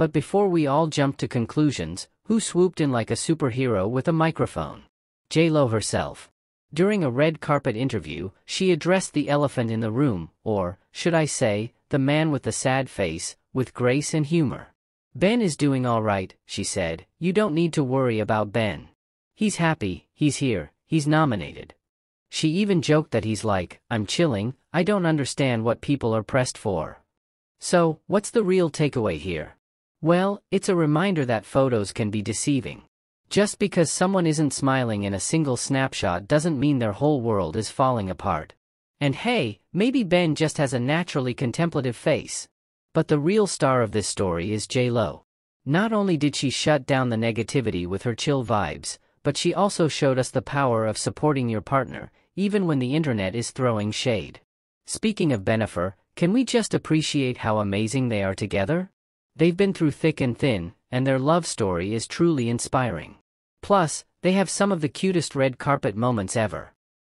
But before we all jump to conclusions, who swooped in like a superhero with a microphone? J-Lo herself. During a red carpet interview, she addressed the elephant in the room, or, should I say, the man with the sad face, with grace and humor. Ben is doing all right, she said, you don't need to worry about Ben. He's happy, he's here, he's nominated. She even joked that he's like, I'm chilling, I don't understand what people are pressed for. So, what's the real takeaway here? Well, it's a reminder that photos can be deceiving. Just because someone isn't smiling in a single snapshot doesn't mean their whole world is falling apart. And hey, maybe Ben just has a naturally contemplative face. But the real star of this story is J-Lo. Not only did she shut down the negativity with her chill vibes, but she also showed us the power of supporting your partner, even when the internet is throwing shade. Speaking of Bennifer, can we just appreciate how amazing they are together? They've been through thick and thin, and their love story is truly inspiring. Plus, they have some of the cutest red carpet moments ever.